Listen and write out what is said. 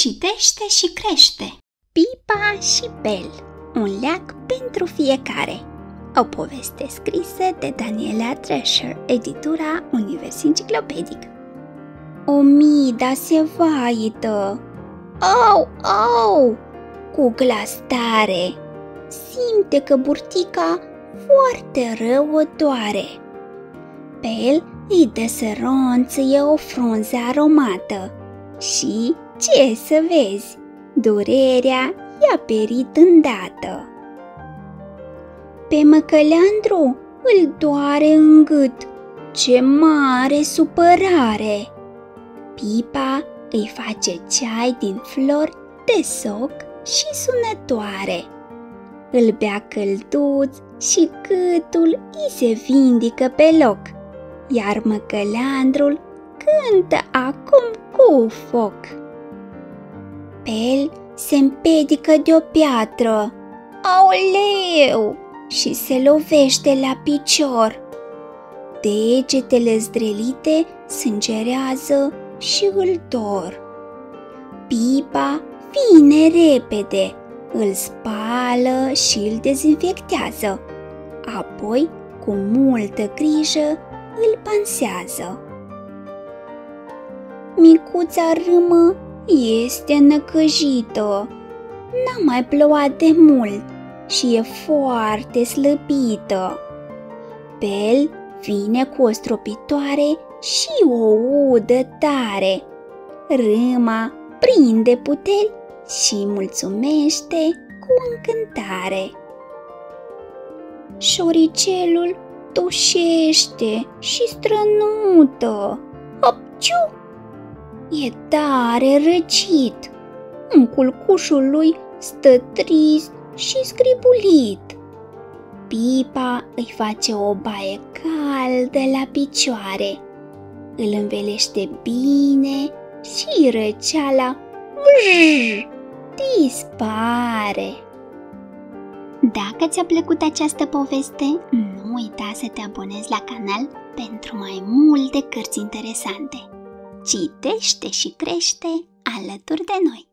Citește și crește. Pipa și Bel Un leac pentru fiecare. O poveste scrisă de Daniela Drescher Editura Univers Enciclopedic. Omida se vaită Au, au! Cu glas tare. Simte că burtica foarte rău o doare. Bel îi dă să ronțăie o frunză aromată și ce să vezi, durerea i-a perit îndată. Pe măcăleandru îl doare în gât, ce mare supărare! Pipa îi face ceai din flori de soc și sunătoare. Îl bea călduț și gâtul îi se vindică pe loc, iar măcăleandrul cântă acum cu foc. Pel se împedică de o piatră, aoleu, și se lovește la picior. Degetele zdrelite sângerează și îl dor. Pipa vine repede, îl spală și îl dezinfectează. Apoi, cu multă grijă, îl pansează. Micuța râmă este năcăjită. N-a mai plouat de mult și e foarte slăbită. Bel vine cu o stropitoare și o udă tare. Râma prinde puteri și mulțumește cu încântare. Șoricelul tușește și strănută. Apciu! E tare răcit. În culcușul lui stă trist și scribulit. Pipa îi face o baie caldă la picioare. Îl învelește bine și răceala vrr, dispare. Dacă ți-a plăcut această poveste, nu uita să te abonezi la canal pentru mai multe cărți interesante. Citește și crește alături de noi!